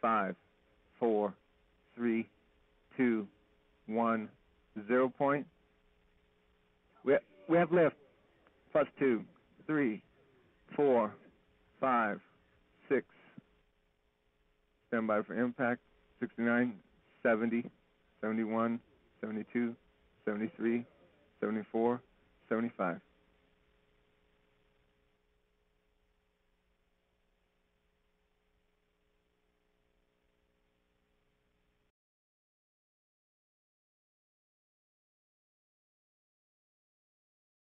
five, four, three, two, one, zero point. We we have left. Plus two, three, four, five, six. Standby for impact. 69, 70, 71, 72, 73, 74, 75.